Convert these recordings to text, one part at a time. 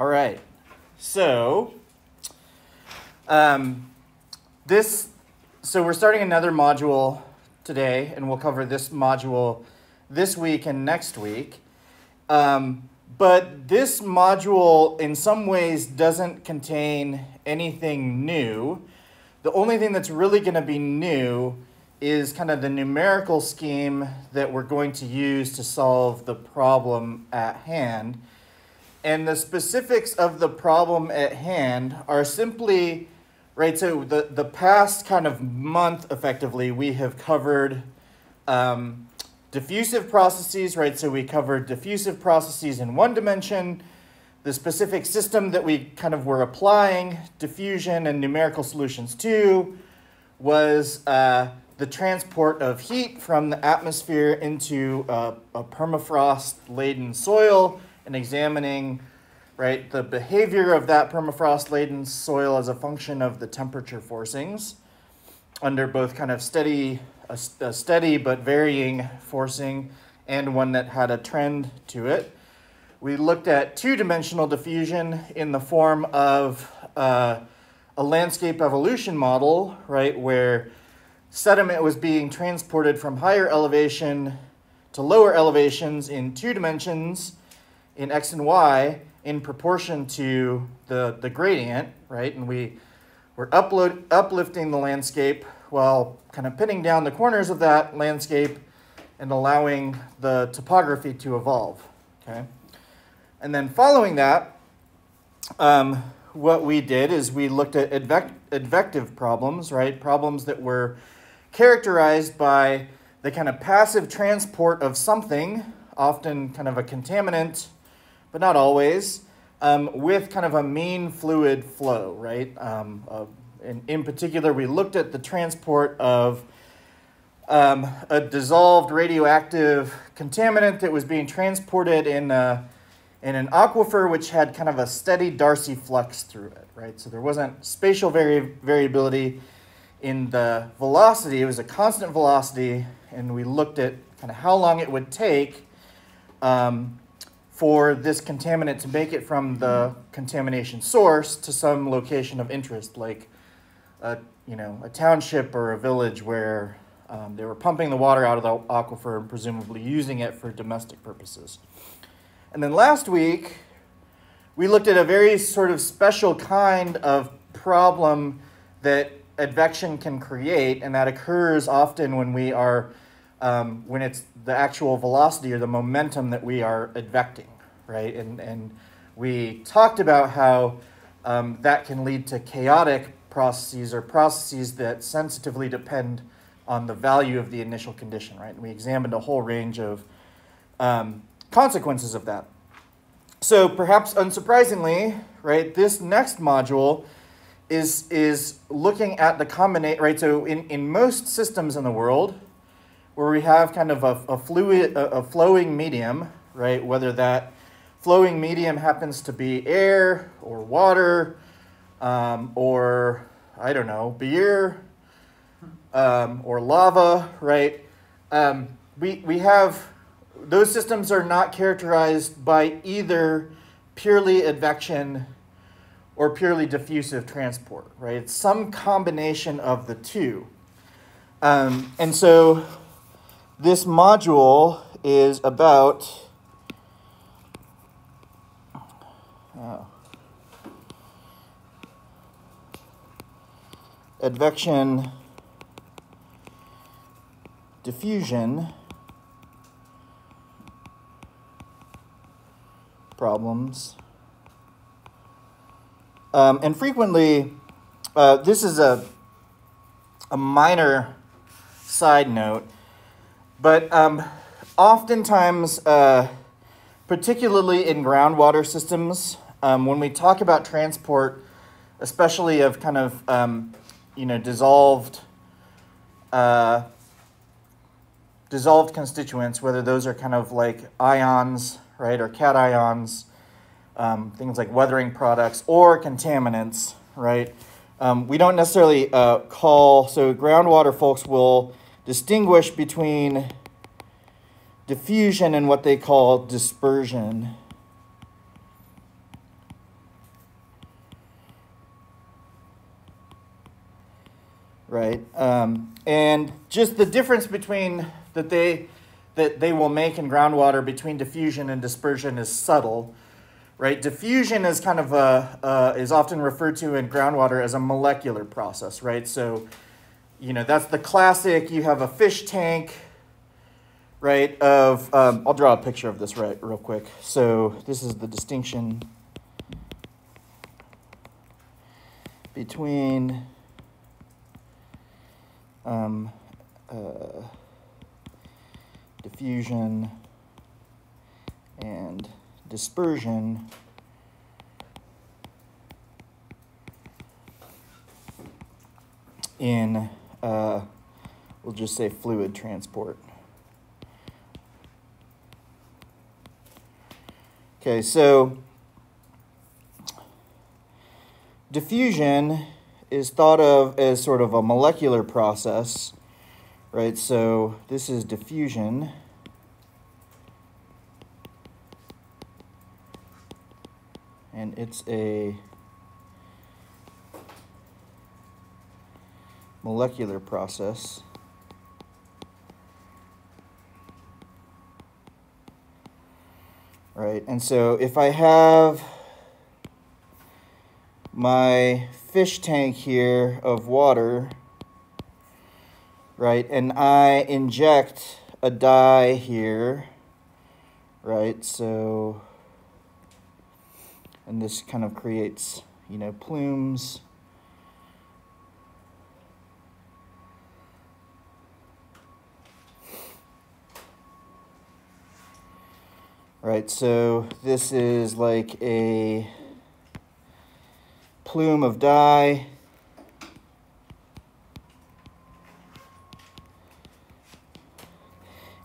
All right. So, um, this, so we're starting another module today, and we'll cover this module this week and next week. Um, but this module, in some ways, doesn't contain anything new. The only thing that's really going to be new is kind of the numerical scheme that we're going to use to solve the problem at hand. And the specifics of the problem at hand are simply, right, so the, the past kind of month, effectively, we have covered um, diffusive processes, right? So we covered diffusive processes in one dimension, the specific system that we kind of were applying diffusion and numerical solutions to was uh, the transport of heat from the atmosphere into a, a permafrost-laden soil and examining right, the behavior of that permafrost-laden soil as a function of the temperature forcings under both kind of steady, a, a steady but varying forcing and one that had a trend to it. We looked at two-dimensional diffusion in the form of uh, a landscape evolution model, right, where sediment was being transported from higher elevation to lower elevations in two dimensions in x and y in proportion to the, the gradient, right? And we were upload, uplifting the landscape while kind of pinning down the corners of that landscape and allowing the topography to evolve, okay? And then following that, um, what we did is we looked at advect- advective problems, right? Problems that were characterized by the kind of passive transport of something, often kind of a contaminant, but not always, um, with kind of a mean fluid flow, right? Um, uh, and in particular, we looked at the transport of um, a dissolved radioactive contaminant that was being transported in, a, in an aquifer which had kind of a steady Darcy flux through it, right? So there wasn't spatial vari- variability in the velocity, it was a constant velocity, and we looked at kind of how long it would take um, for this contaminant to make it from the contamination source to some location of interest, like a, you know, a township or a village where um, they were pumping the water out of the aquifer and presumably using it for domestic purposes. And then last week, we looked at a very sort of special kind of problem that advection can create, and that occurs often when we are, um, when it's the actual velocity or the momentum that we are advecting, right? And, and we talked about how um, that can lead to chaotic processes or processes that sensitively depend on the value of the initial condition, right? And we examined a whole range of um, consequences of that. So perhaps unsurprisingly, right, this next module is, is looking at the combination, right? So in, in most systems in the world, where we have kind of a, a fluid, a, a flowing medium, right? Whether that flowing medium happens to be air or water um, or, I don't know, beer um, or lava, right? Um, we, we have, those systems are not characterized by either purely advection or purely diffusive transport, right? It's some combination of the two. Um, and so this module is about. Oh, advection diffusion problems. Um, and frequently, uh, this is a, a minor side note, but um, oftentimes, uh, particularly in groundwater systems, um, when we talk about transport, especially of kind of um, you know dissolved uh, dissolved constituents, whether those are kind of like ions, right, or cations, um, things like weathering products or contaminants, right? Um, we don't necessarily uh, call, so groundwater folks will distinguish between diffusion and what they call dispersion. Right, um, and just the difference between that they that they will make in groundwater between diffusion and dispersion is subtle, right? Diffusion is kind of a uh, is often referred to in groundwater as a molecular process, right? So you know, that's the classic. You have a fish tank, right? Of um, I'll draw a picture of this right real quick. So this is the distinction between um, uh, diffusion and dispersion in, uh, we'll just say fluid transport. Okay, so diffusion is thought of as sort of a molecular process, right? So this is diffusion. And it's a molecular process. Right, and so if I have my fish tank here of water, right, and I inject a dye here, right, so, and this kind of creates, you know, plumes. Right, so this is like a plume of dye.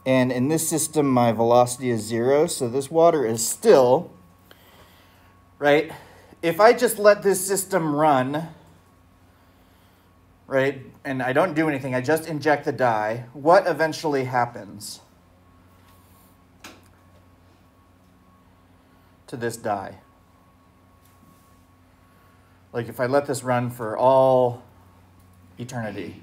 And in this system, my velocity is zero, so this water is still, right? If I just let this system run, right, and I don't do anything, I just inject the dye, what eventually happens to this dye? Like if I let this run for all eternity,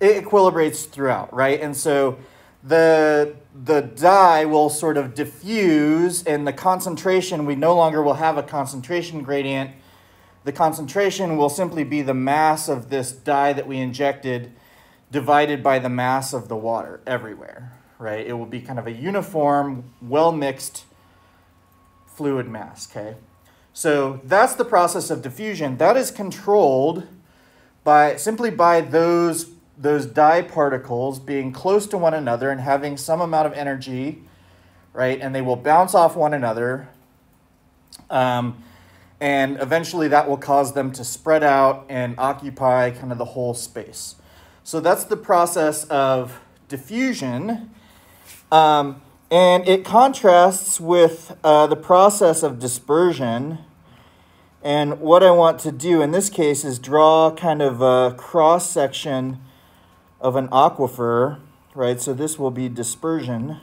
it equilibrates throughout, right? And so the the dye will sort of diffuse and the concentration we no longer will have a concentration gradient the concentration will simply be the mass of this dye that we injected divided by the mass of the water everywhere right it will be kind of a uniform well mixed fluid mass okay so that's the process of diffusion. That is controlled by simply by those those dye particles being close to one another and having some amount of energy, right? And they will bounce off one another. Um, and eventually that will cause them to spread out and occupy kind of the whole space. So that's the process of diffusion. Um, and it contrasts with uh, the process of dispersion. And what I want to do in this case is draw kind of a cross section of an aquifer, right? So this will be dispersion.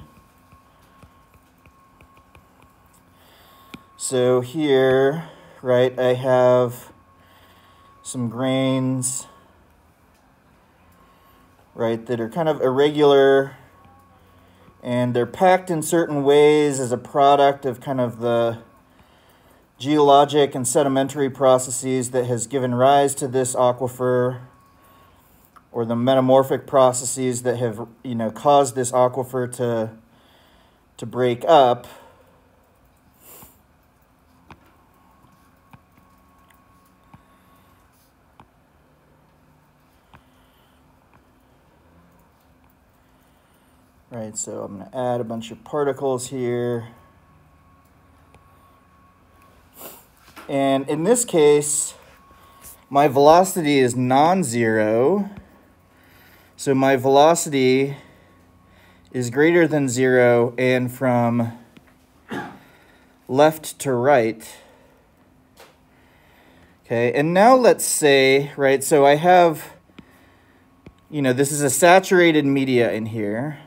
So here, right, I have some grains, right, that are kind of irregular and they're packed in certain ways as a product of kind of the geologic and sedimentary processes that has given rise to this aquifer or the metamorphic processes that have you know caused this aquifer to to break up Right, so I'm going to add a bunch of particles here. And in this case, my velocity is non-zero. So my velocity is greater than zero and from left to right. Okay, and now let's say, right, so I have, you know, this is a saturated media in here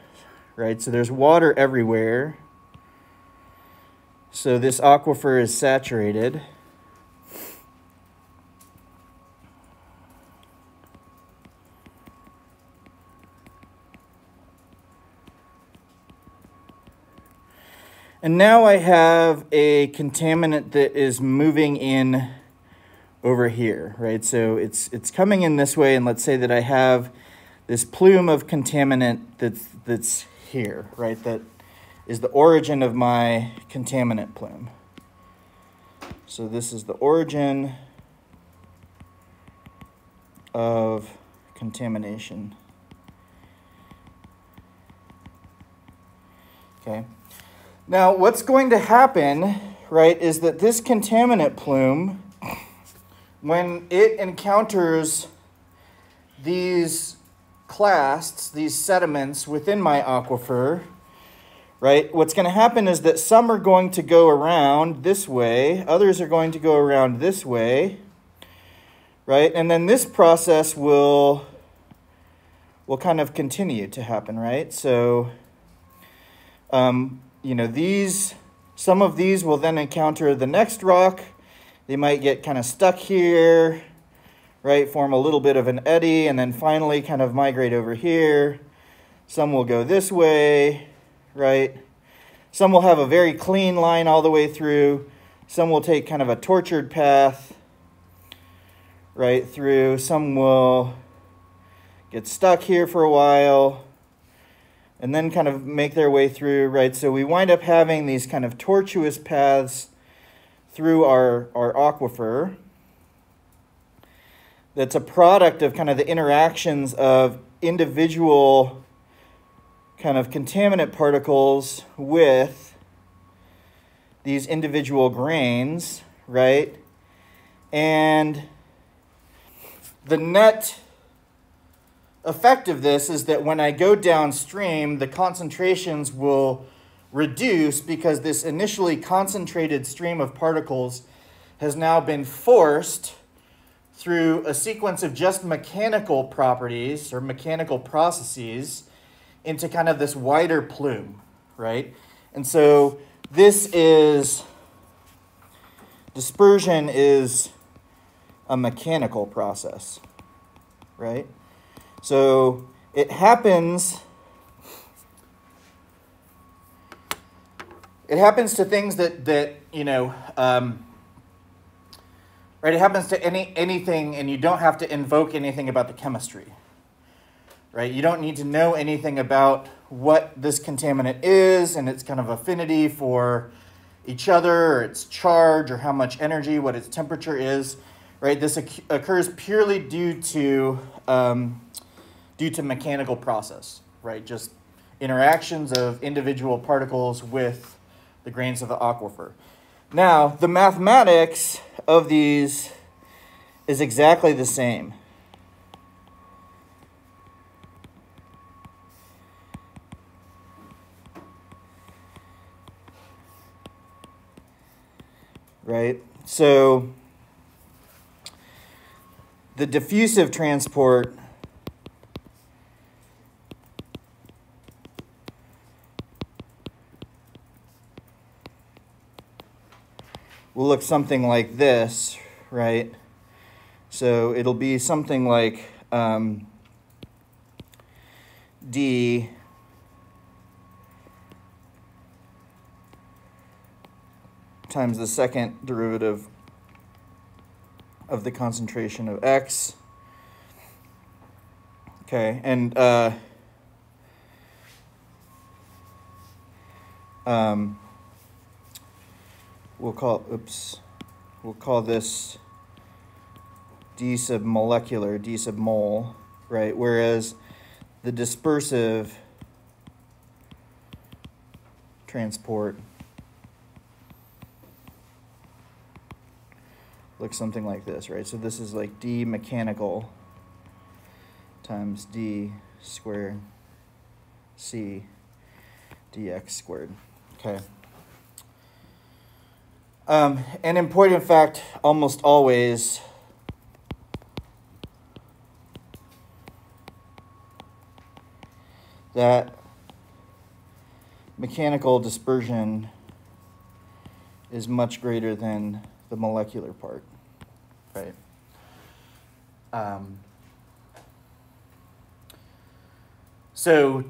right? So there's water everywhere. So this aquifer is saturated. And now I have a contaminant that is moving in over here, right? So it's, it's coming in this way, and let's say that I have this plume of contaminant that's, that's here, right? That is the origin of my contaminant plume. So this is the origin of contamination. Okay. Now, what's going to happen, right, is that this contaminant plume, when it encounters these clasts, these sediments within my aquifer, right, what's going to happen is that some are going to go around this way, others are going to go around this way, right? And then this process will will kind of continue to happen, right? So, um, you know, these some of these will then encounter the next rock. They might get kind of stuck here, right? Form a little bit of an eddy, and then finally kind of migrate over here. Some will go this way, right? Some will have a very clean line all the way through. Some will take kind of a tortured path right through. Some will get stuck here for a while and then kind of make their way through, right? So we wind up having these kind of tortuous paths through our, our aquifer that's a product of kind of the interactions of individual kind of contaminant particles with these individual grains, right? And the net effect of this is that when I go downstream, the concentrations will reduce because this initially concentrated stream of particles has now been forced through a sequence of just mechanical properties or mechanical processes into kind of this wider plume, right? And so this is, dispersion is a mechanical process, right? So it happens. It happens to things that that you know, um, right? It happens to any anything, and you don't have to invoke anything about the chemistry, right? You don't need to know anything about what this contaminant is and its kind of affinity for each other, or its charge, or how much energy, what its temperature is, right? This occurs purely due to um, due to mechanical process, right? Just interactions of individual particles with the grains of the aquifer. Now, the mathematics of these is exactly the same. Right? So, the diffusive transport will look something like this, right? So it'll be something like um, D times the second derivative of the concentration of X. Okay, and uh, um, we'll call, oops, we'll call this d sub molecular, d sub mole, right? Whereas the dispersive transport looks something like this, right? So this is like d mechanical times d squared c dx squared, okay? Um, point of fact, almost always, that mechanical dispersion is much greater than the molecular part, right? Um, so,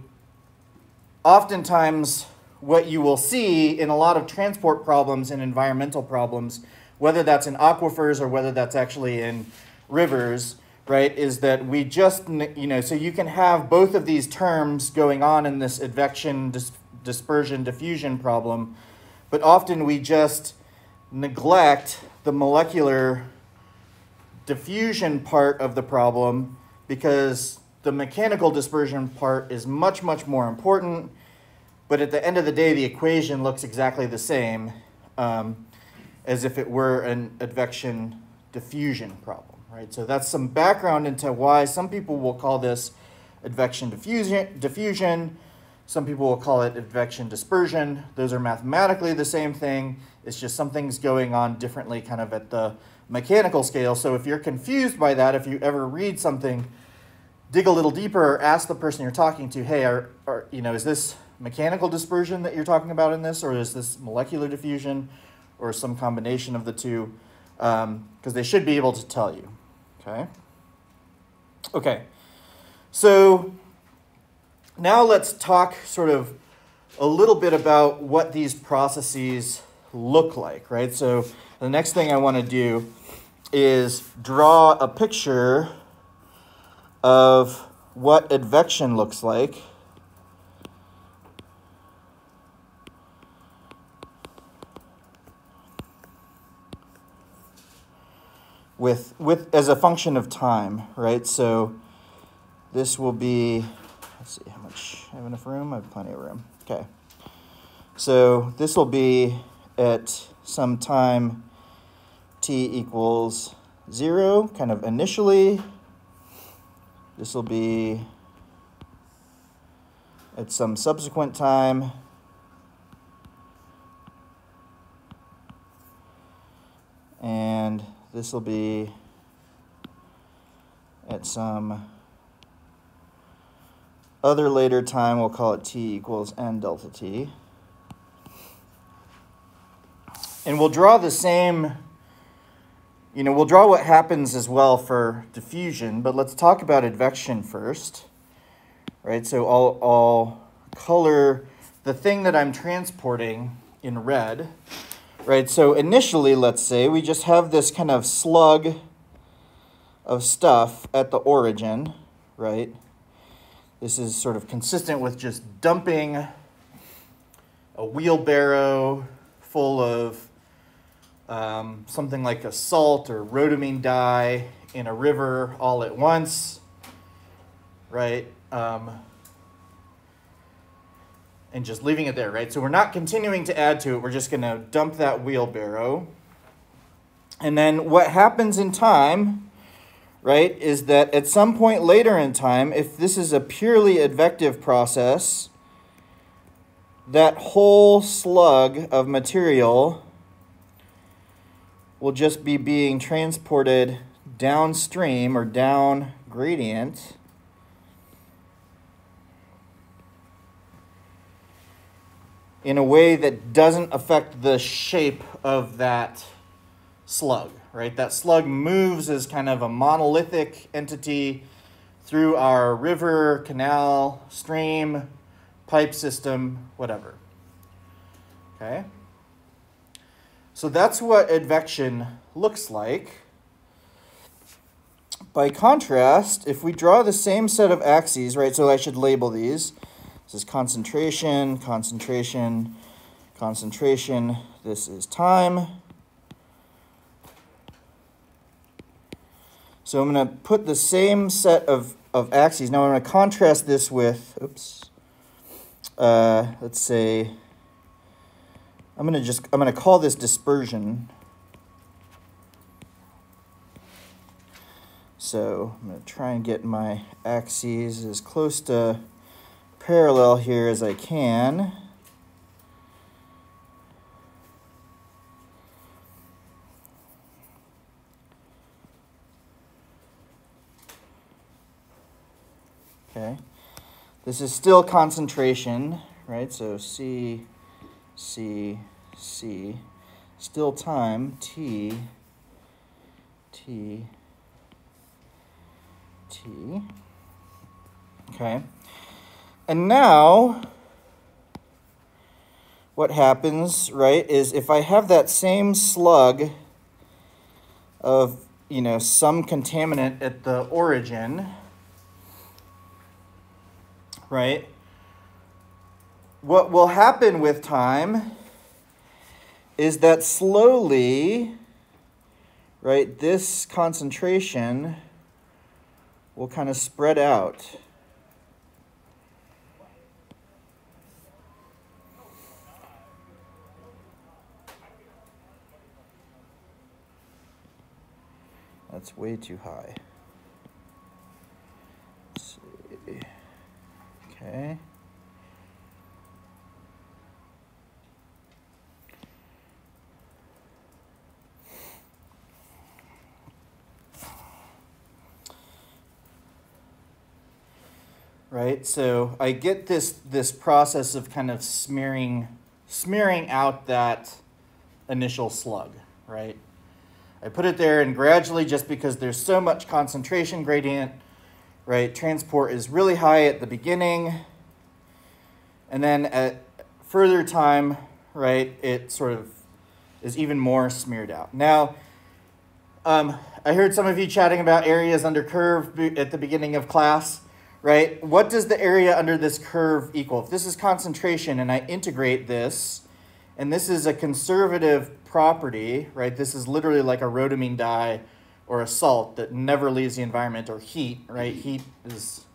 oftentimes what you will see in a lot of transport problems and environmental problems, whether that's in aquifers or whether that's actually in rivers, right, is that we just, you know, so you can have both of these terms going on in this advection, dis- dispersion, diffusion problem, but often we just neglect the molecular diffusion part of the problem because the mechanical dispersion part is much, much more important. But at the end of the day, the equation looks exactly the same um, as if it were an advection diffusion problem, right? So that's some background into why some people will call this advection diffusion, diffusion. Some people will call it advection dispersion. Those are mathematically the same thing. It's just something's going on differently kind of at the mechanical scale. So if you're confused by that, if you ever read something, dig a little deeper ask the person you're talking to, hey, are, are, you know, is this mechanical dispersion that you're talking about in this, or is this molecular diffusion, or some combination of the two? Because um, they should be able to tell you. Okay. Okay. So now let's talk sort of a little bit about what these processes look like, right? So the next thing I want to do is draw a picture of what advection looks like. With, with as a function of time, right? So this will be, let's see how much, I have enough room? I have plenty of room. Okay. So this will be at some time t equals 0, kind of initially. This will be at some subsequent time. And this will be at some other later time, we'll call it t equals n delta t. And we'll draw the same you know, we'll draw what happens as well for diffusion, but let's talk about advection first. Right, so I'll, I'll color the thing that I'm transporting in red. Right, so initially, let's say, we just have this kind of slug of stuff at the origin, right? This is sort of consistent with just dumping a wheelbarrow full of um, something like a salt or rhodamine dye in a river all at once, right? Um, and just leaving it there, right? So we're not continuing to add to it. We're just going to dump that wheelbarrow. And then what happens in time, right, is that at some point later in time, if this is a purely advective process, that whole slug of material will just be being transported downstream or down gradient. In a way that doesn't affect the shape of that slug, right? That slug moves as kind of a monolithic entity through our river, canal, stream, pipe system, whatever. Okay? So that's what advection looks like. By contrast, if we draw the same set of axes, right, so I should label these. This is concentration, concentration, concentration. This is time. So I'm going to put the same set of, of axes. Now I'm going to contrast this with, oops, uh, let's say I'm going to just, I'm going to call this dispersion. So I'm going to try and get my axes as close to parallel here as I can. Okay. This is still concentration, right? So C C, C, still time, T, T, T. Okay. And now, what happens, right, is if I have that same slug of, you know, some contaminant at the origin, right, what will happen with time is that slowly, right, this concentration will kind of spread out. That's way too high. Let's see. Okay. right? So I get this this process of kind of smearing smearing out that initial slug, right? I put it there and gradually just because there's so much concentration gradient, right? Transport is really high at the beginning and then at further time, right, it sort of is even more smeared out. Now, um, I heard some of you chatting about areas under curve at the beginning of class right? What does the area under this curve equal? If this is concentration and I integrate this, and this is a conservative property, right? This is literally like a rhodamine dye or a salt that never leaves the environment or heat, right? Heat is,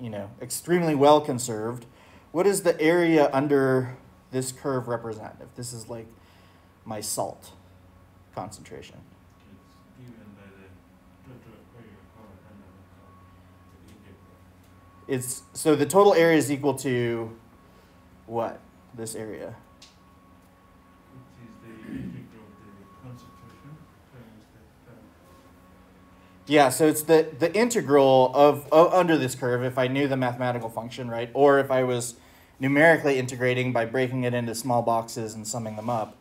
you know, extremely well conserved. What does the area under this curve represent? If this is like my salt concentration. It's so the total area is equal to what? This area. Yeah, so it's the, the integral of, of under this curve if I knew the mathematical function, right? Or if I was numerically integrating by breaking it into small boxes and summing them up.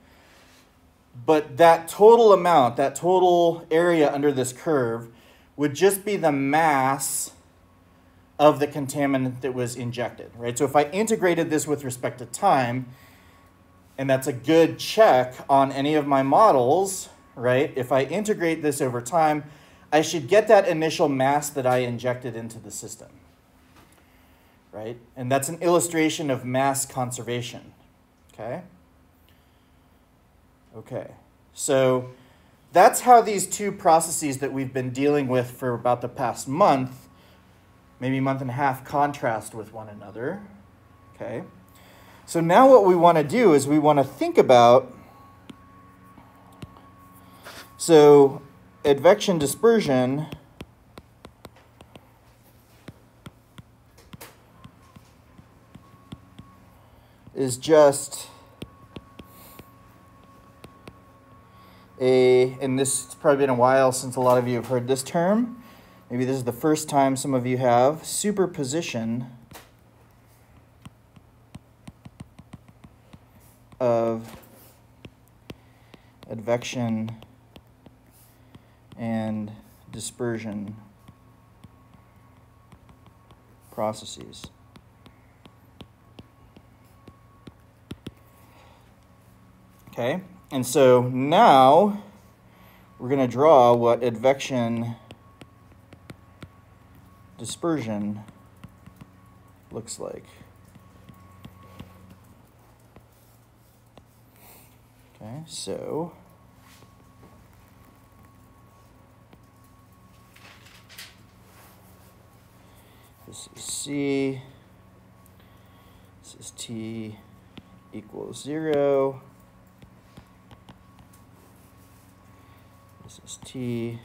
But that total amount, that total area under this curve, would just be the mass of the contaminant that was injected, right? So if I integrated this with respect to time, and that's a good check on any of my models, right? If I integrate this over time, I should get that initial mass that I injected into the system, right? And that's an illustration of mass conservation, okay? Okay, so that's how these two processes that we've been dealing with for about the past month maybe month and a half contrast with one another. Okay? So now what we want to do is we want to think about so advection dispersion is just a and this has probably been a while since a lot of you have heard this term. Maybe this is the first time some of you have. Superposition of advection and dispersion processes. Okay, and so now we're going to draw what advection dispersion looks like. Okay, so this is C, this is T equals zero, this is T.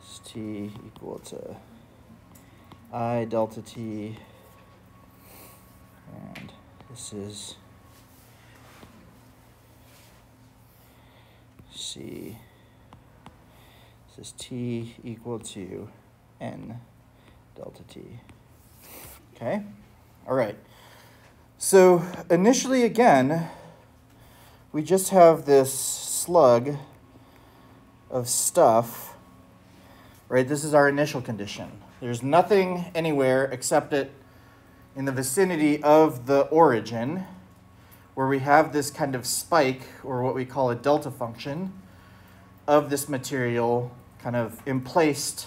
This is t equal to i delta t, and this is c. This is t equal to n delta t. Okay? All right. So initially, again, we just have this slug of stuff right? This is our initial condition. There's nothing anywhere except it in the vicinity of the origin where we have this kind of spike or what we call a delta function of this material kind of emplaced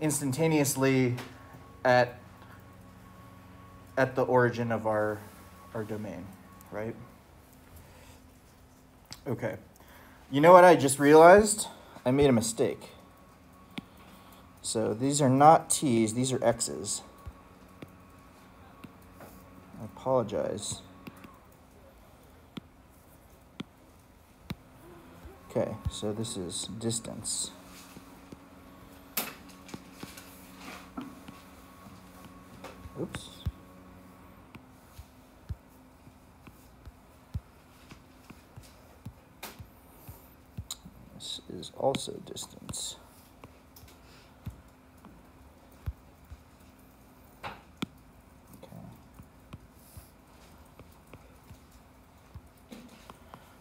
instantaneously at at the origin of our our domain, right? Okay. You know what I just realized? I made a mistake. So these are not T's, these are X's. I apologize. Okay, so this is distance. Oops. This is also distance.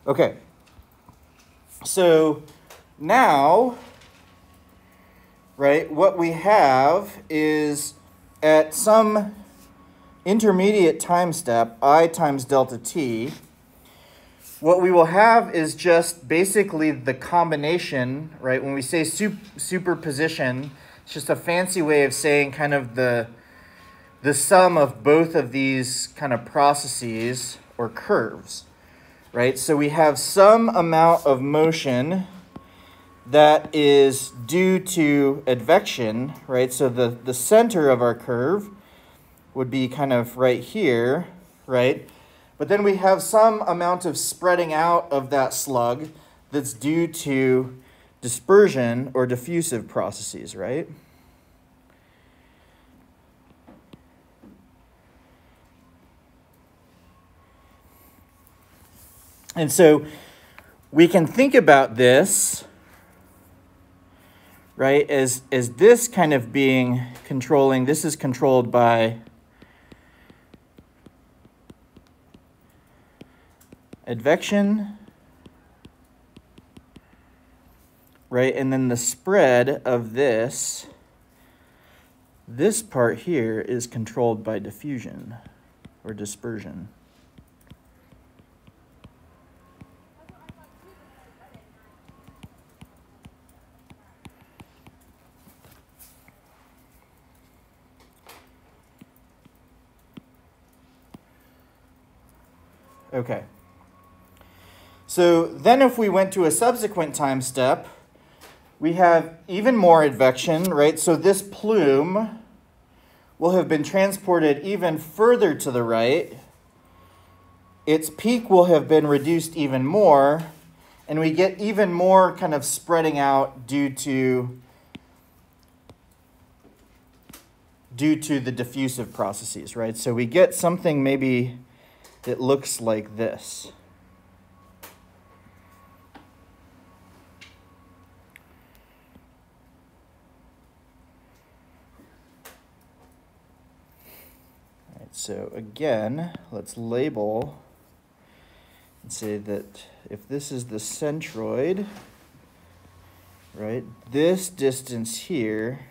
Okay. So now, right, what we have is at some intermediate time step, i times delta t, what we will have is just basically the combination, right? When we say sup superposition, it's just a fancy way of saying kind of the, the sum of both of these kind of processes or curves right? So we have some amount of motion that is due to advection, right? So the, the center of our curve would be kind of right here, right? But then we have some amount of spreading out of that slug that's due to dispersion or diffusive processes, right? And so we can think about this, right, as, as this kind of being controlling, this is controlled by advection, right, and then the spread of this, this part here is controlled by diffusion or dispersion. Okay. So then if we went to a subsequent time step, we have even more advection, right? So this plume will have been transported even further to the right. Its peak will have been reduced even more, and we get even more kind of spreading out due to due to the diffusive processes, right? So we get something maybe it looks like this. So again, let's label and say that if this is the centroid, right, this distance here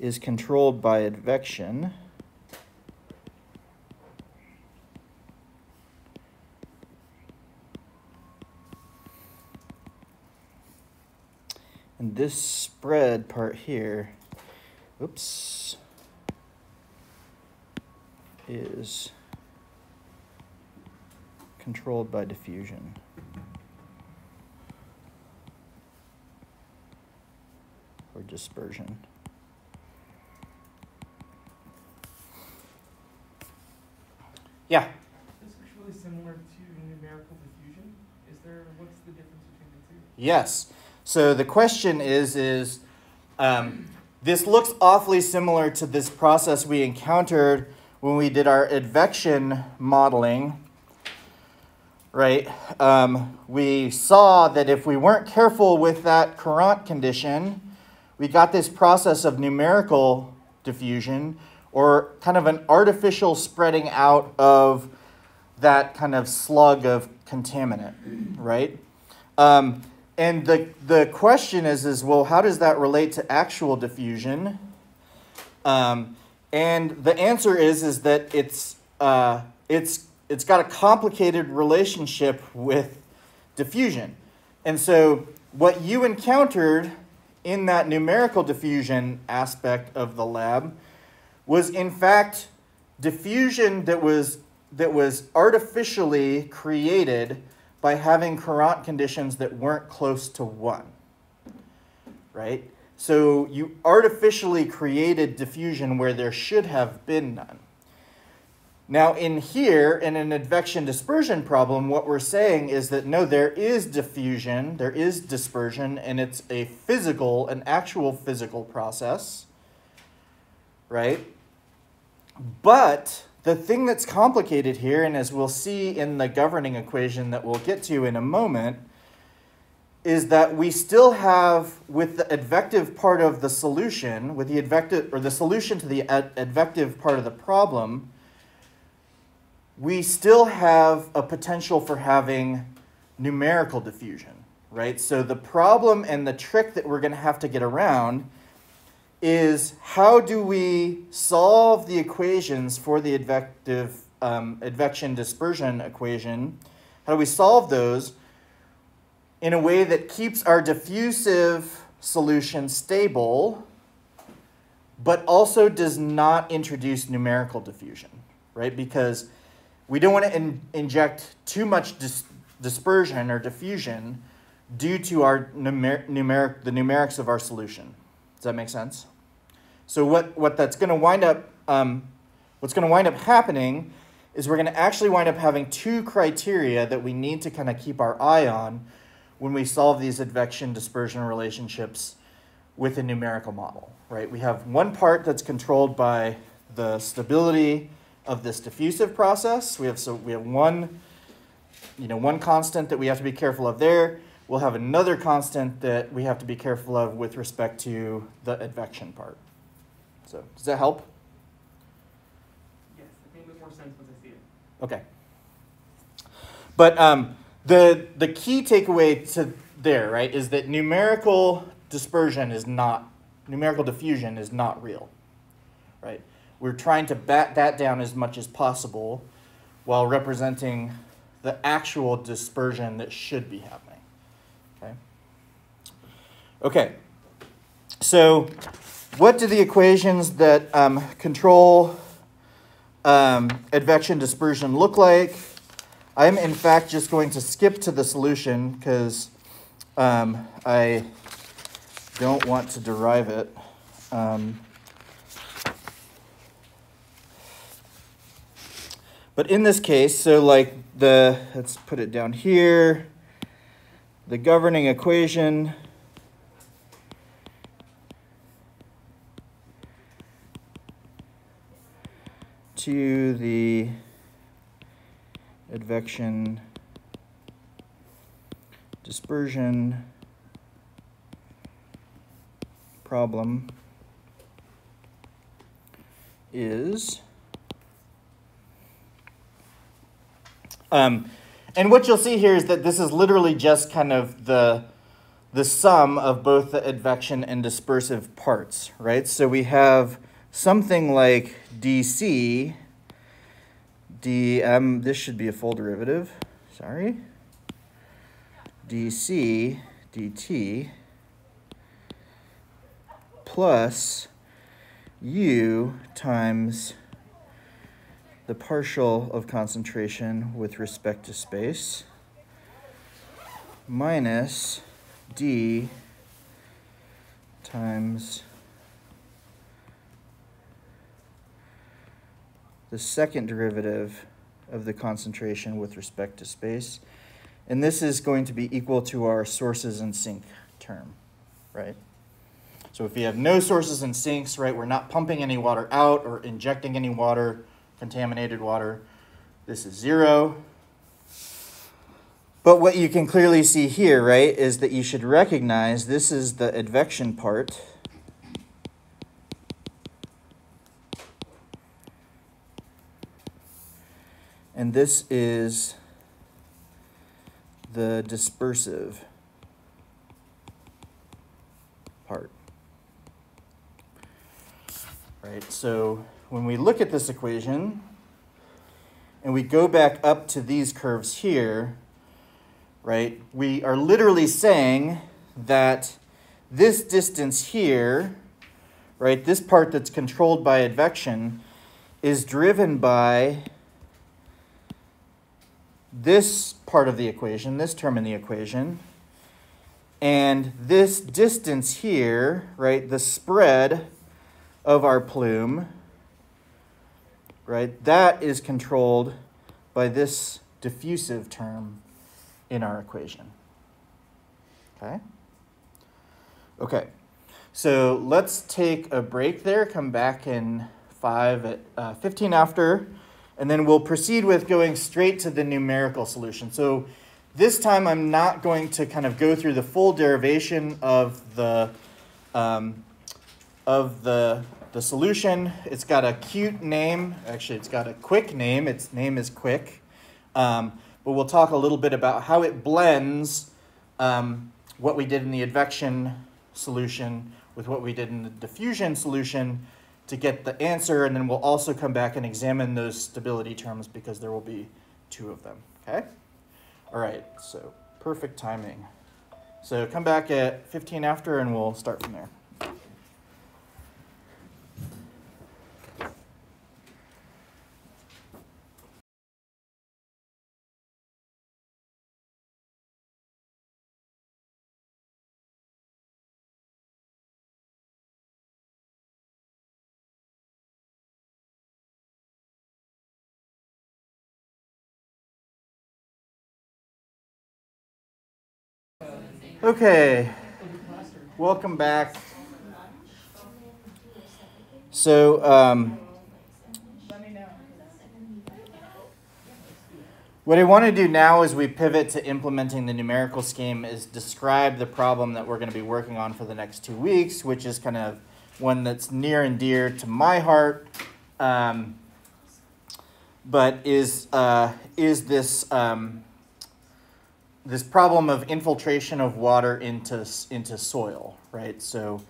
is controlled by advection. And this spread part here, oops, is controlled by diffusion. Or dispersion. Yeah. This looks really similar to numerical diffusion. Is there, what's the difference between the two? Yes. So the question is, is um, this looks awfully similar to this process we encountered when we did our advection modeling, right? Um, we saw that if we weren't careful with that Courant condition, we got this process of numerical diffusion or kind of an artificial spreading out of that kind of slug of contaminant, right? Um, and the, the question is, is, well, how does that relate to actual diffusion? Um, and the answer is, is that it's, uh, it's, it's got a complicated relationship with diffusion. And so what you encountered in that numerical diffusion aspect of the lab was in fact diffusion that was that was artificially created by having Courant conditions that weren't close to 1. Right? So you artificially created diffusion where there should have been none. Now, in here, in an advection dispersion problem, what we're saying is that no, there is diffusion, there is dispersion, and it's a physical, an actual physical process, right? But the thing that's complicated here, and as we'll see in the governing equation that we'll get to in a moment, is that we still have, with the advective part of the solution, with the advective, or the solution to the ad- advective part of the problem, we still have a potential for having numerical diffusion, right? So the problem and the trick that we're going to have to get around is how do we solve the equations for the advective um, advection dispersion equation? How do we solve those in a way that keeps our diffusive solution stable, but also does not introduce numerical diffusion, right? Because we don't want to in inject too much dis dispersion or diffusion due to our numer numeric, the numerics of our solution. Does that make sense? So what, what that's going to wind up, um, what's going to wind up happening is we're going to actually wind up having two criteria that we need to kind of keep our eye on when we solve these advection dispersion relationships with a numerical model, right? We have one part that's controlled by the stability of this diffusive process. We have so we have one, you know, one constant that we have to be careful of there. We'll have another constant that we have to be careful of with respect to the advection part. So does that help? Yes, I think it makes more sense once I see it. Okay. But um, the the key takeaway to there, right, is that numerical dispersion is not numerical diffusion is not real, right? We're trying to bat that down as much as possible while representing the actual dispersion that should be happening. Okay. So, what do the equations that um, control um, advection dispersion look like? I'm in fact just going to skip to the solution because um, I don't want to derive it. Um, But in this case, so like the, let's put it down here, the governing equation the advection dispersion problem is Um, and what you'll see here is that this is literally just kind of the, the sum of both the advection and dispersive parts, right? So we have something like dc, d, um, this should be a full derivative, sorry, dc dt plus u times the partial of concentration with respect to space minus d times the second derivative of the concentration with respect to space. And this is going to be equal to our sources and sink term, right? So if we have no sources and sinks, right, we're not pumping any water out or injecting any water, contaminated water. This is zero. But what you can clearly see here, right, is that you should recognize this is the advection part. And this is the dispersive part. Right, so when we look at this equation and we go back up to these curves here, right, we are literally saying that this distance here, right, this part that's controlled by advection, is driven by this part of the equation, this term in the equation, and this distance here, right, the spread of our plume, right, that is controlled by this diffusive term in our equation. Okay? Okay, so let's take a break there, come back in 5 at uh, 15 after, and then we'll proceed with going straight to the numerical solution. So this time I'm not going to kind of go through the full derivation of the, um, of the, the solution. It's got a cute name. Actually, it's got a quick name. Its name is quick. Um, but we'll talk a little bit about how it blends um, what we did in the advection solution with what we did in the diffusion solution to get the answer, and then we'll also come back and examine those stability terms because there will be two of them, okay? All right, so perfect timing. So come back at 15 after and we'll start from there. Okay, welcome back. So, um, what I want to do now as we pivot to implementing the numerical scheme is describe the problem that we're going to be working on for the next two weeks, which is kind of one that's near and dear to my heart, um, but is, uh, is this. Um, this problem of infiltration of water into, into soil, right? So,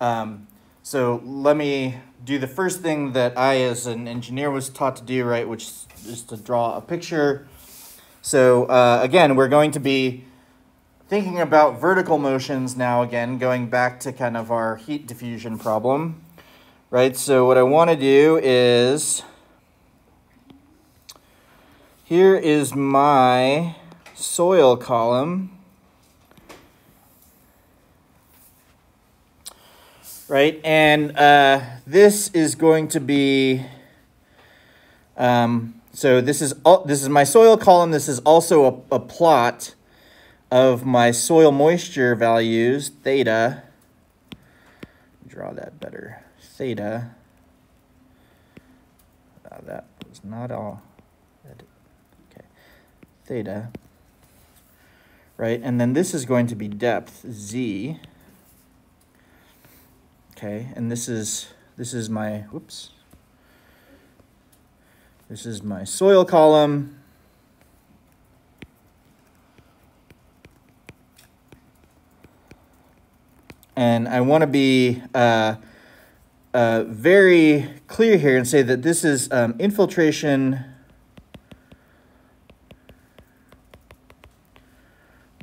um, so let me do the first thing that I, as an engineer, was taught to do, right, which is to draw a picture. So uh, again, we're going to be thinking about vertical motions now again, going back to kind of our heat diffusion problem, right? So what I want to do is, here is my soil column. Right, and uh, this is going to be, um, so this is, this is my soil column. This is also a, a plot of my soil moisture values, theta. Draw that better. Theta. Uh, that was not all. Okay. Theta right? And then this is going to be depth, Z. Okay, and this is, this is my, whoops. This is my soil column. And I want to be uh, uh, very clear here and say that this is um, infiltration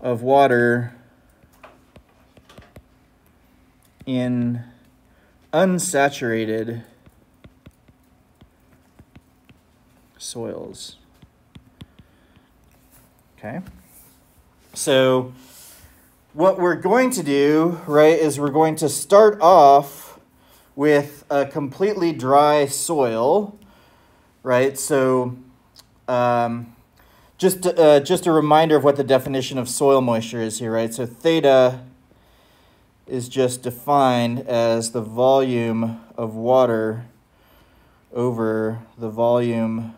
of water in unsaturated soils. Okay? So, what we're going to do, right, is we're going to start off with a completely dry soil, right? So, um, just, uh, just a reminder of what the definition of soil moisture is here, right? So theta is just defined as the volume of water over the volume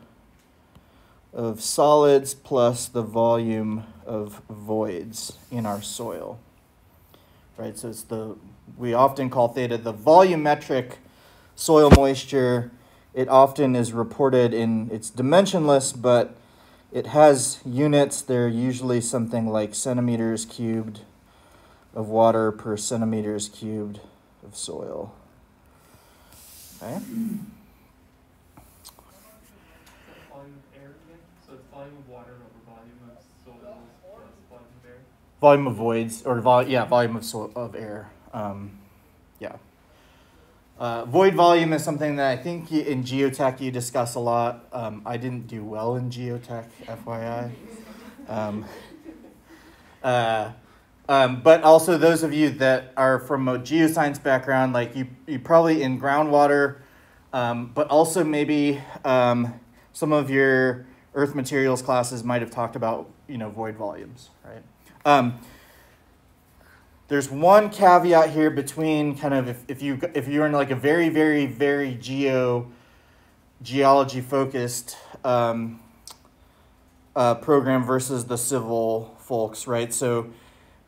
of solids plus the volume of voids in our soil. Right, so it's the, we often call theta the volumetric soil moisture. It often is reported in, it's dimensionless, but it has units. They're usually something like centimeters cubed of water per centimeters cubed of soil. Okay. Volume of air? So it's volume of water over volume of soil plus volume of air? Volume of voids, or vol- yeah, volume of soil of air. Um, yeah. Uh, void volume is something that I think you, in geotech you discuss a lot. Um, I didn't do well in geotech, FYI. Um, uh, um, but also those of you that are from a geoscience background, like you, you probably in groundwater, um, but also maybe um, some of your earth materials classes might have talked about you know void volumes, right? There's one caveat here between kind of if, if you if you're in like a very very very geo geology focused um, uh, program versus the civil folks, right? So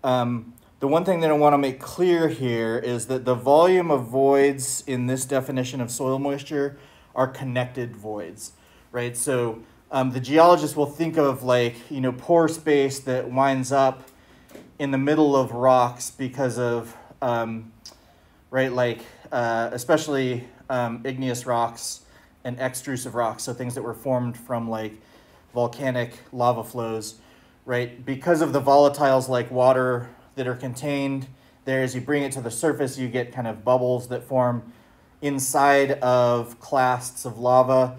um, the one thing that I want to make clear here is that the volume of voids in this definition of soil moisture are connected voids, right? So um, the geologist will think of like you know pore space that winds up in the middle of rocks because of um, right like uh, especially um, igneous rocks and extrusive rocks, so things that were formed from like volcanic lava flows, right? Because of the volatiles like water that are contained there, as you bring it to the surface, you get kind of bubbles that form inside of clasts of lava,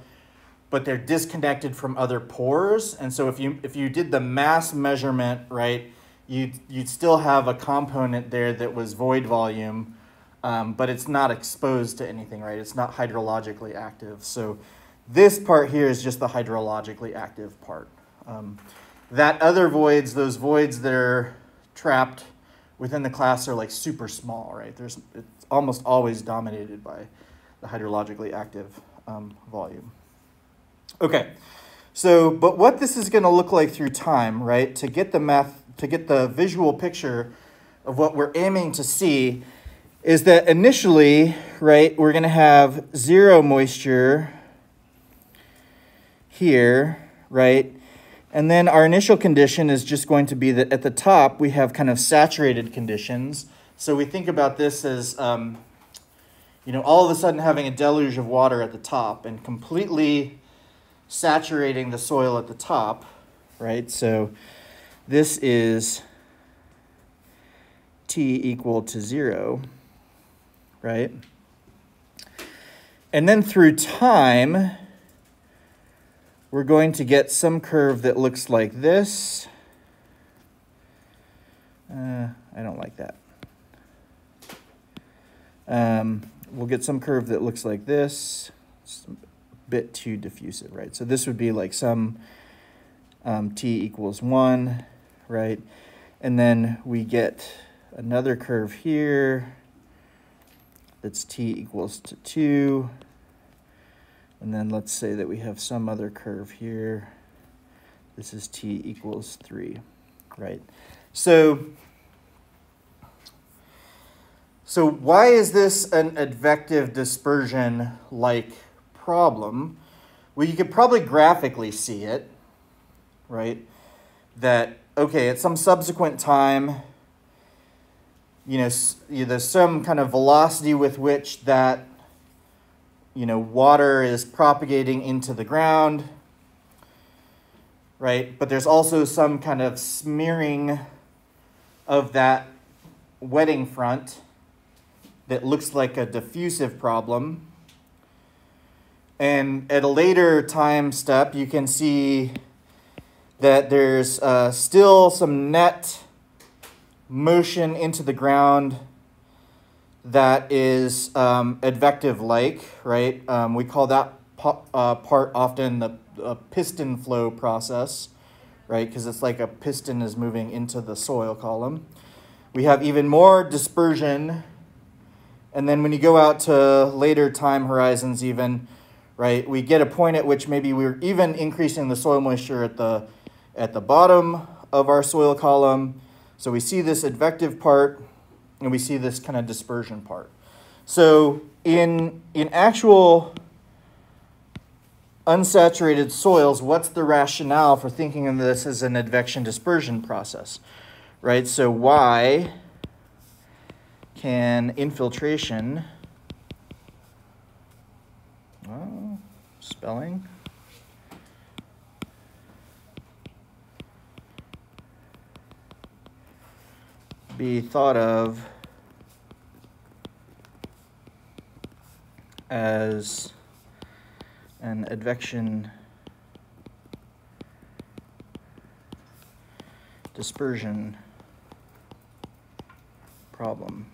but they're disconnected from other pores. And so if you if you did the mass measurement, right, you'd you'd still have a component there that was void volume, um, but it's not exposed to anything, right? It's not hydrologically active. So this part here is just the hydrologically active part. Um, that other voids, those voids that are trapped within the clast are like super small, right? There's it's almost always dominated by the hydrologically active um, volume. Okay, so but what this is going to look like through time, right? To get the math, to get the visual picture of what we're aiming to see, is that initially, right, we're going to have zero moisture here, right? And then our initial condition is just going to be that at the top we have kind of saturated conditions. So we think about this as, um, you know, all of a sudden having a deluge of water at the top and completely saturating the soil at the top, right? So this is t equal to zero, right? And then through time, we're going to get some curve that looks like this. Uh, I don't like that. Um, we'll get some curve that looks like this. It's a bit too diffusive, right? So this would be like some um, t equals 1, right? And then we get another curve here that's t equals to 2. And then let's say that we have some other curve here. This is t equals 3, right? So, so why is this an advective dispersion-like problem? Well, you could probably graphically see it, right? That, okay, at some subsequent time, you know, there's some kind of velocity with which that you know, water is propagating into the ground, right? But there's also some kind of smearing of that wetting front that looks like a diffusive problem. And at a later time step, you can see that there's uh, still some net motion into the ground that is um, advective-like, right? Um, we call that uh, part often the piston flow process, right? Because it's like a piston is moving into the soil column. We have even more dispersion. And then when you go out to later time horizons even, right, we get a point at which maybe we're even increasing the soil moisture at the, at the bottom of our soil column. So we see this advective part and we see this kind of dispersion part. So in, in actual unsaturated soils, what's the rationale for thinking of this as an advection dispersion process? Right, so why can infiltration, oh, spelling, be thought of as an advection dispersion problem.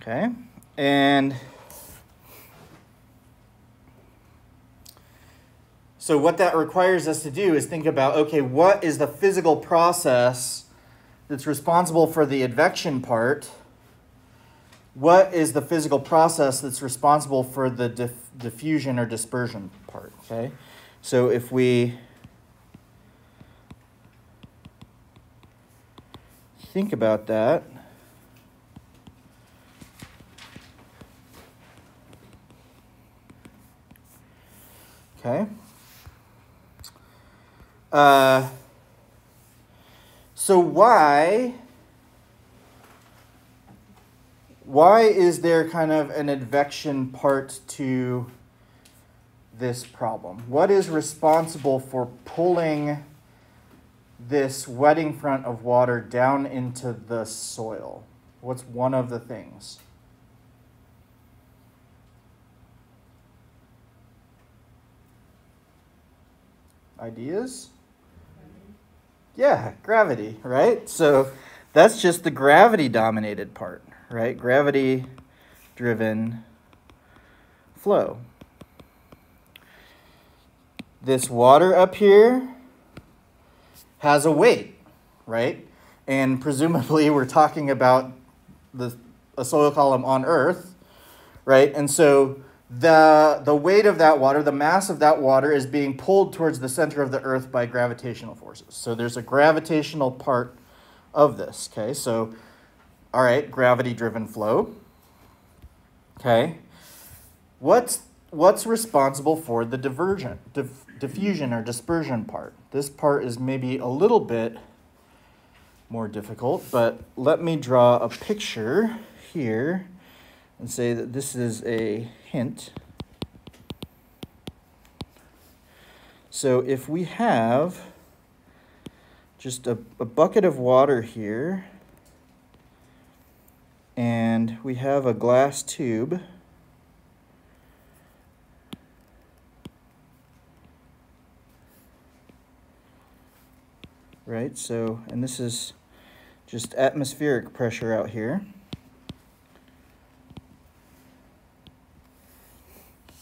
Okay, and so what that requires us to do is think about okay, what is the physical process that's responsible for the advection part? What is the physical process that's responsible for the diff- diffusion or dispersion part? Okay, so if we think about that. Okay. Uh, so why why is there kind of an advection part to this problem? What is responsible for pulling this wetting front of water down into the soil? What's one of the things? Ideas? Yeah, gravity, right? So that's just the gravity dominated part, right? Gravity driven flow. This water up here has a weight, right? And presumably we're talking about the a soil column on Earth, right? And so the the weight of that water, the mass of that water is being pulled towards the center of the earth by gravitational forces. So there's a gravitational part of this, okay? So all right, gravity driven flow. Okay? What's what's responsible for the diff, diffusion or dispersion part? This part is maybe a little bit more difficult, but let me draw a picture here and say that this is a hint. So if we have just a, a bucket of water here, and we have a glass tube, right? So, and this is just atmospheric pressure out here.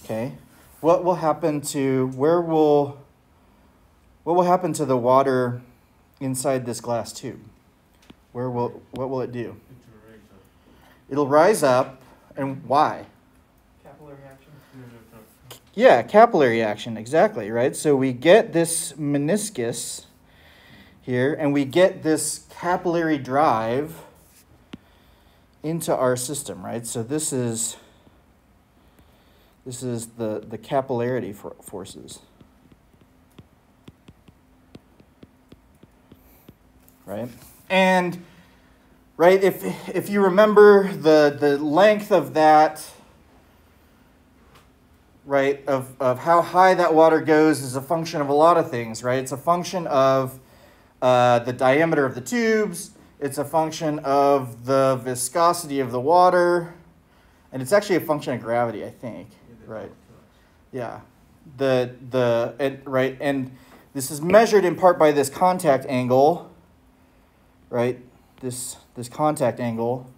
Okay, what will happen to, where will, what will happen to the water inside this glass tube? Where will, what will it do? It'll rise up, and why? Capillary action. Yeah, capillary action, exactly, right? So we get this meniscus here, and we get this capillary drive into our system, right? So this is this is the, the capillarity for forces. Right? And right, if if you remember the the length of that right, of, of how high that water goes is a function of a lot of things, right? It's a function of uh, the diameter of the tubes, it's a function of the viscosity of the water, and it's actually a function of gravity, I think. Right. Yeah. The the it, right and this is measured in part by this contact angle. Right? This this contact angle.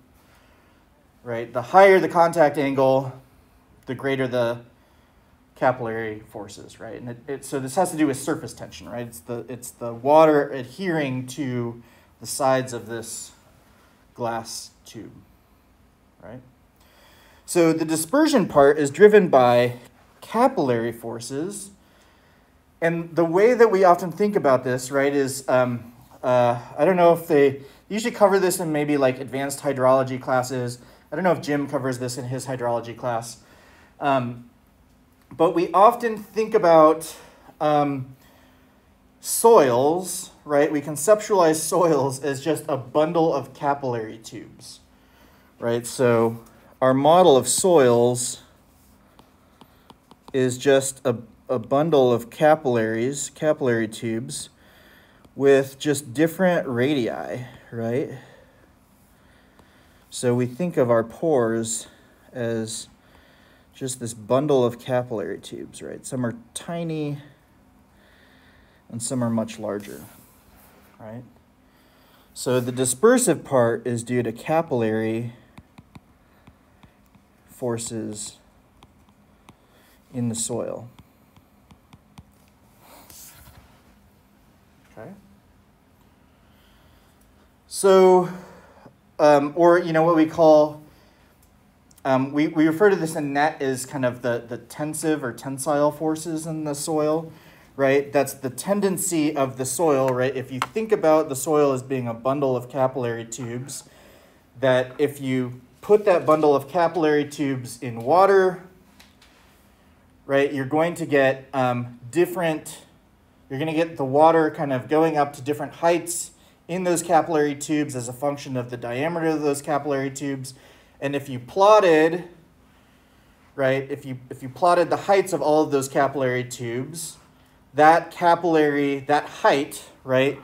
Right? The higher the contact angle, the greater the capillary forces, right? And it, it, so this has to do with surface tension, right? It's the it's the water adhering to the sides of this glass tube, right? So the dispersion part is driven by capillary forces. And the way that we often think about this, right, is um, uh, I don't know if they usually cover this in maybe like advanced hydrology classes. I don't know if Jim covers this in his hydrology class. Um, but we often think about um, soils, right, we conceptualize soils as just a bundle of capillary tubes, right? So our model of soils is just a, a bundle of capillaries, capillary tubes, with just different radii, right? So we think of our pores as just this bundle of capillary tubes, right? Some are tiny and some are much larger, right? So the dispersive part is due to capillary forces in the soil. Okay. So, um, or you know what we call, um, we, we refer to this in net as kind of the, the tensive or tensile forces in the soil, right? That's the tendency of the soil, right? If you think about the soil as being a bundle of capillary tubes, that if you put that bundle of capillary tubes in water, right, you're going to get um, different, you're going to get the water kind of going up to different heights in those capillary tubes as a function of the diameter of those capillary tubes. And if you plotted, right, if you, if you plotted the heights of all of those capillary tubes, that capillary, that height, right,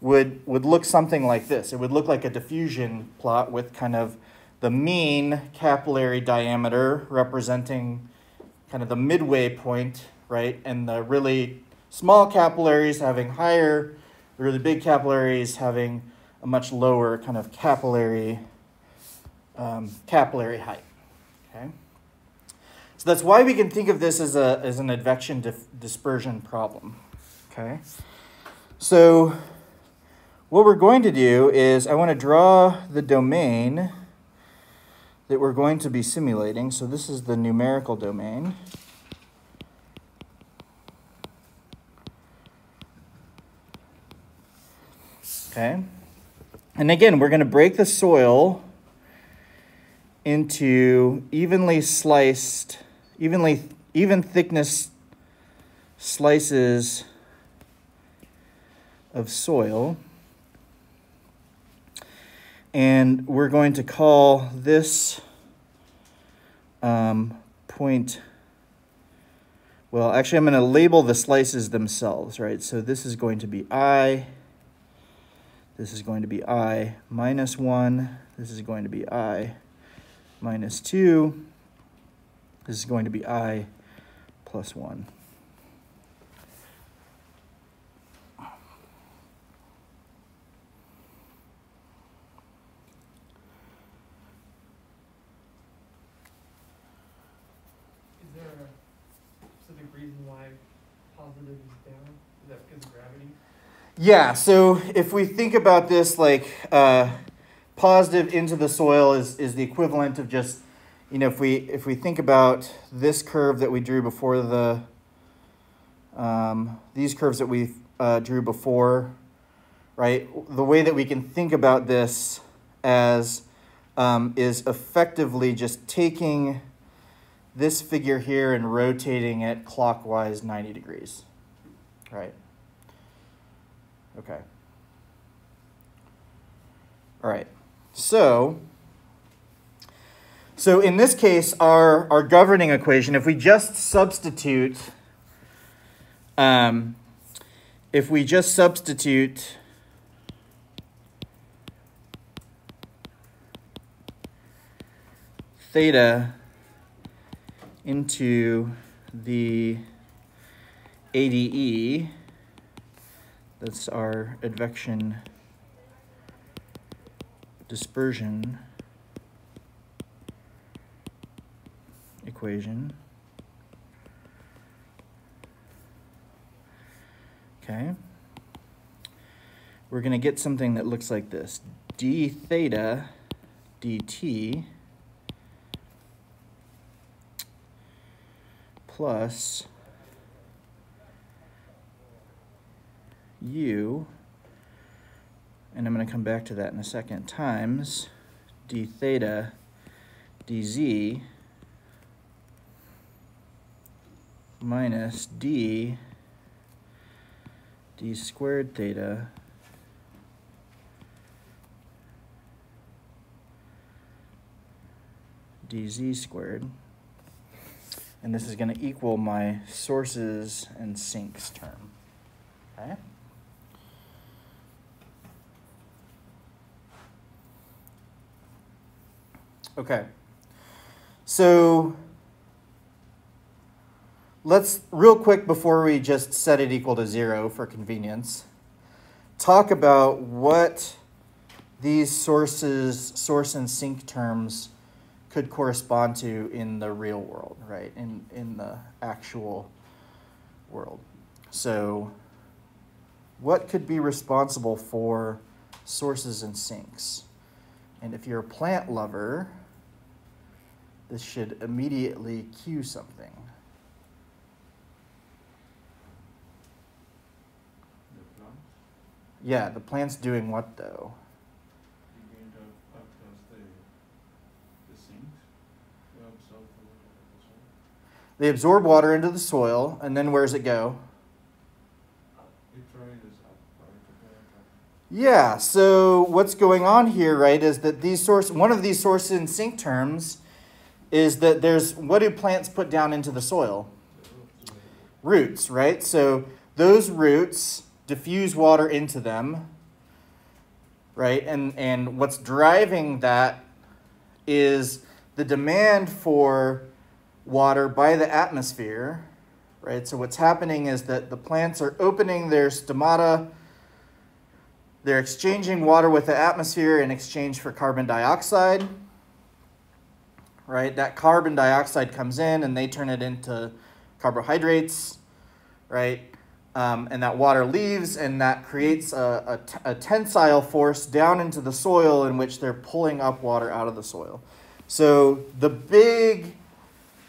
would, would look something like this. It would look like a diffusion plot with kind of the mean capillary diameter representing kind of the midway point, right? And the really small capillaries having higher, the really big capillaries having a much lower kind of capillary um, capillary height. Okay, so that's why we can think of this as a as an advection dispersion problem. Okay, so what we're going to do is I want to draw the domain that we're going to be simulating. So this is the numerical domain. Okay. And again, we're going to break the soil into evenly sliced, evenly even thickness slices of soil. And we're going to call this um, point, well, actually, I'm going to label the slices themselves, right? So this is going to be I. This is going to be I minus 1. This is going to be I minus 2. This is going to be I plus 1. Yeah, so if we think about this like uh, positive into the soil is, is the equivalent of just, you know, if we if we think about this curve that we drew before the, um, these curves that we uh, drew before, right? The way that we can think about this as um, is effectively just taking this figure here and rotating it clockwise 90 degrees, right? Okay. All right. So, so in this case, our, our governing equation, if we just substitute, um, if we just substitute theta into the ADE, that's our advection dispersion equation. Okay. We're going to get something that looks like this. d theta dt plus u, and I'm going to come back to that in a second, times d theta dz minus d d squared theta dz squared. And this is going to equal my sources and sinks term. Okay? Okay. So let's, real quick before we just set it equal to zero for convenience, talk about what these sources, source and sink terms could correspond to in the real world, right? In, in the actual world. So, what could be responsible for sources and sinks? And if you're a plant lover, this should immediately cue something. The plant, Yeah, the plant's doing what though? you going to across the, the sinks, to absorb the water of the soil. They absorb water into the soil, and then where's it go? It tries up, right, to the top. Yeah, so what's going on here, right, is that these source one of these source and sink terms is that there's what do plants put down into the soil? Roots, right? So those roots diffuse water into them, right? And and what's driving that is the demand for water by the atmosphere, right? So what's happening is that the plants are opening their stomata they're exchanging water with the atmosphere in exchange for carbon dioxide. Right? That carbon dioxide comes in and they turn it into carbohydrates. Right? Um, and that water leaves and that creates a, a a tensile force down into the soil in which they're pulling up water out of the soil. So the big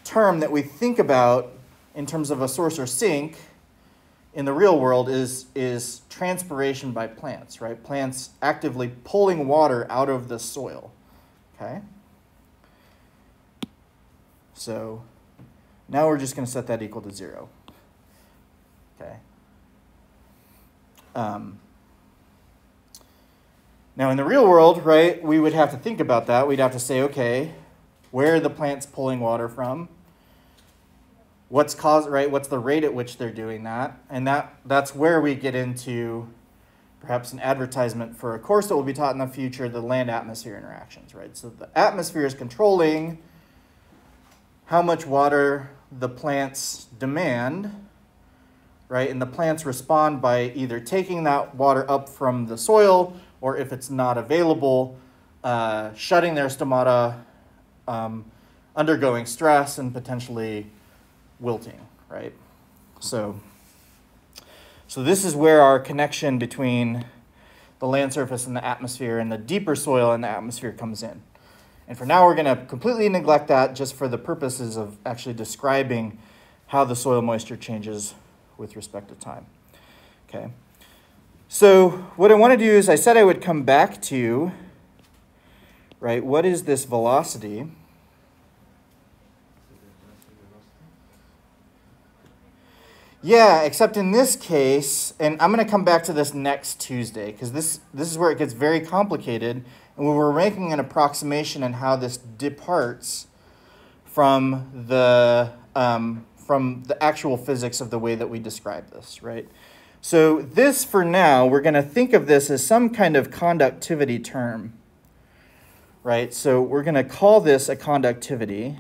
term that we think about in terms of a source or sink in the real world is is transpiration by plants, right? Plants actively pulling water out of the soil. Okay? So now we're just going to set that equal to zero. Okay? Um, now, in the real world, right, we would have to think about that. We'd have to say, okay, where are the plants pulling water from? what's cause right what's the rate at which they're doing that and that that's where we get into perhaps an advertisement for a course that will be taught in the future the land atmosphere interactions right so the atmosphere is controlling how much water the plants demand right and the plants respond by either taking that water up from the soil or if it's not available uh, shutting their stomata um, undergoing stress and potentially wilting, right? So, so this is where our connection between the land surface and the atmosphere and the deeper soil and the atmosphere comes in. And for now, we're going to completely neglect that just for the purposes of actually describing how the soil moisture changes with respect to time. Okay. So what I want to do is I said I would come back to, right, what is this velocity? Yeah, except in this case, and I'm going to come back to this next Tuesday because this this is where it gets very complicated, and we're making an approximation and how this departs from the um, from the actual physics of the way that we describe this, right? So this, for now, we're going to think of this as some kind of conductivity term, right? So we're going to call this a conductivity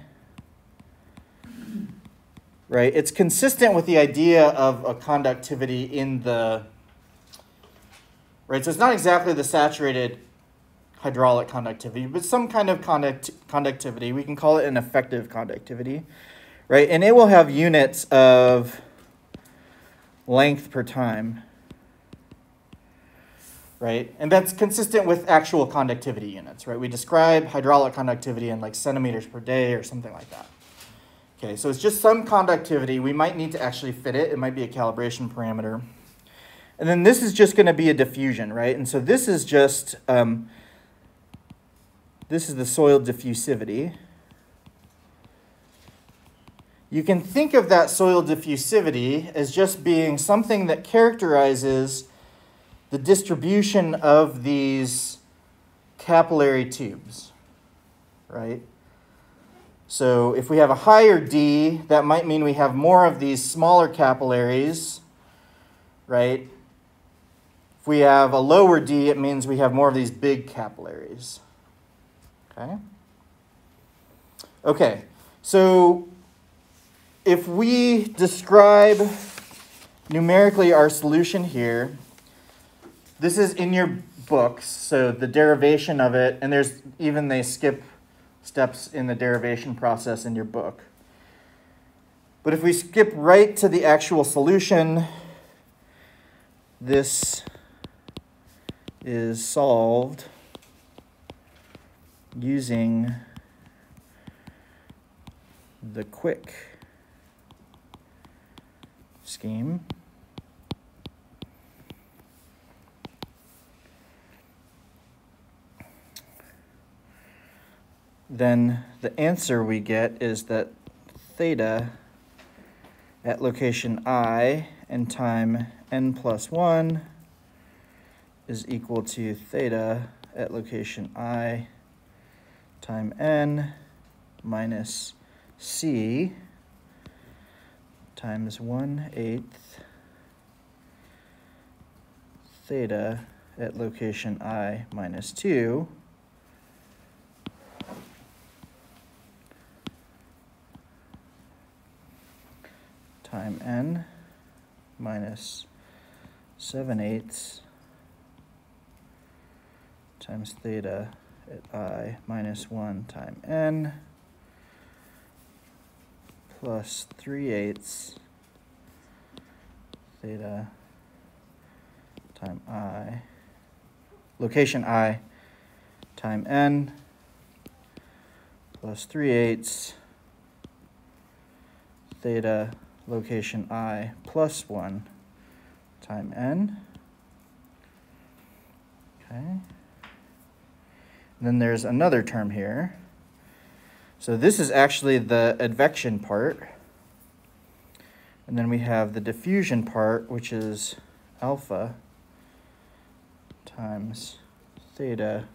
right? It's consistent with the idea of a conductivity in the right. So it's not exactly the saturated hydraulic conductivity, but some kind of conduct conductivity. We can call it an effective conductivity, right? And it will have units of length per time, right? And that's consistent with actual conductivity units, right? We describe hydraulic conductivity in like centimeters per day or something like that. Okay, so it's just some conductivity. We might need to actually fit it. It might be a calibration parameter. And then this is just going to be a diffusion, right? And so this is just, um, this is the soil diffusivity. You can think of that soil diffusivity as just being something that characterizes the distribution of these capillary tubes, right? So if we have a higher D, that might mean we have more of these smaller capillaries, right? If we have a lower D, it means we have more of these big capillaries. Okay? Okay, so if we describe numerically our solution here, this is in your books, so the derivation of it, and there's even they skip steps in the derivation process in your book. But if we skip right to the actual solution, this is solved using the quick scheme. Then the answer we get is that theta at location i and time n plus 1 is equal to theta at location i time n minus c times 1 eighth theta at location i minus 2 time n minus 7 eighths times theta at i minus 1 time n plus 3 eighths theta time i location i time n plus 3 eighths theta location i plus 1 time n. Okay. Then there's another term here. So this is actually the advection part. And then we have the diffusion part, which is alpha times theta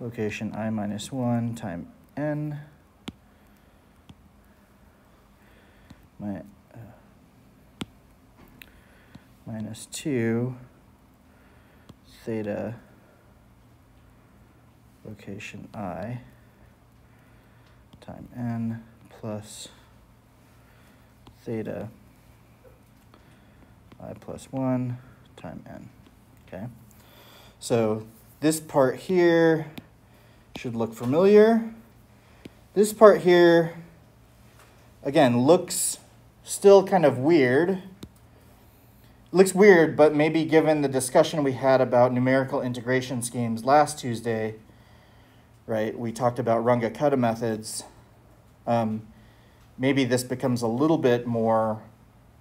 location i minus 1 time n my, uh, minus 2 theta location i time n plus theta i plus 1 time n. Okay, so this part here should look familiar. This part here, again, looks still kind of weird. looks weird, but maybe given the discussion we had about numerical integration schemes last Tuesday, right, we talked about Runge-Kutta methods. Um, maybe this becomes a little bit more,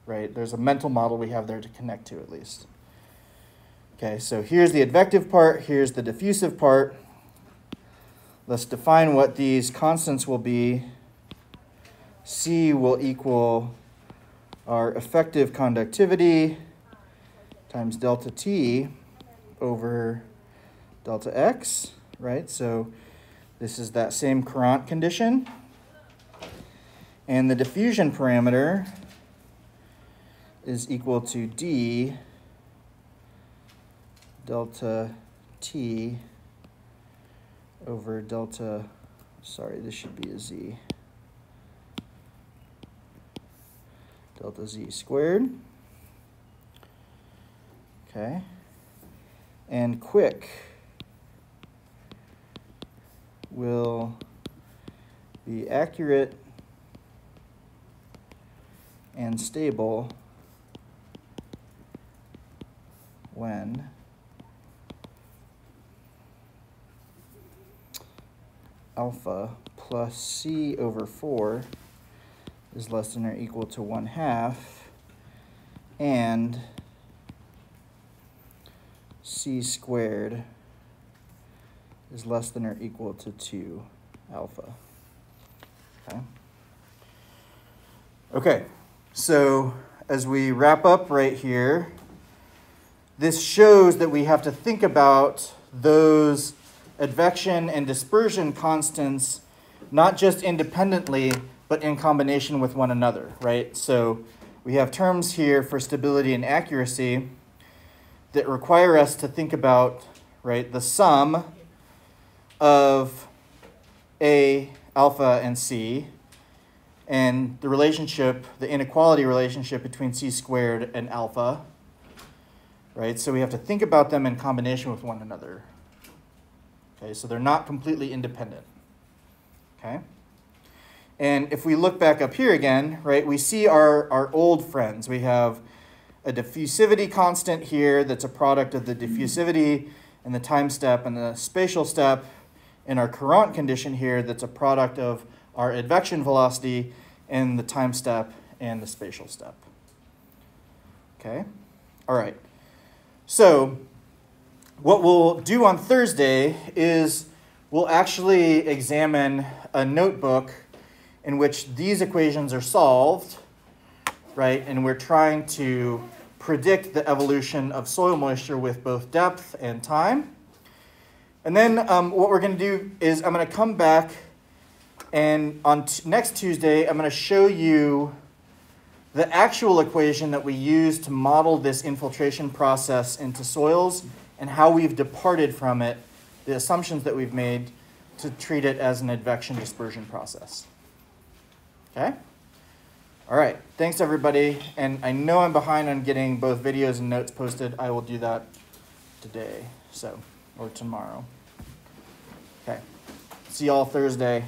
right, there's a mental model we have there to connect to at least. Okay, so here's the advective part, here's the diffusive part. Let's define what these constants will be. C will equal our effective conductivity times delta T over delta X, right? So this is that same Courant condition. And the diffusion parameter is equal to D delta T over delta, sorry, this should be a Z. delta z squared. Okay. And quick will be accurate and stable when alpha plus c over 4 is less than or equal to 1 half, and c squared is less than or equal to 2 alpha. Okay. Okay, so as we wrap up right here, this shows that we have to think about those advection and dispersion constants not just independently, but in combination with one another, right? So we have terms here for stability and accuracy that require us to think about, right, the sum of A, alpha, and C, and the relationship, the inequality relationship between C squared and alpha, right? So we have to think about them in combination with one another. Okay, so they're not completely independent. Okay? And if we look back up here again, right, we see our, our old friends. We have a diffusivity constant here that's a product of the diffusivity and the time step and the spatial step, and our Courant condition here that's a product of our advection velocity and the time step and the spatial step. Okay? All right. So, what we'll do on Thursday is we'll actually examine a notebook in which these equations are solved, right? And we're trying to predict the evolution of soil moisture with both depth and time. And then um, what we're going to do is I'm going to come back and on next Tuesday, I'm going to show you the actual equation that we use to model this infiltration process into soils and how we've departed from it, the assumptions that we've made to treat it as an advection dispersion process. Okay? All right. Thanks, everybody. And I know I'm behind on getting both videos and notes posted. I will do that today, so, or tomorrow. Okay. See y'all Thursday.